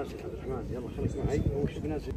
بنازل عبد الرحمن يلا خليك معي. هو شوف نازل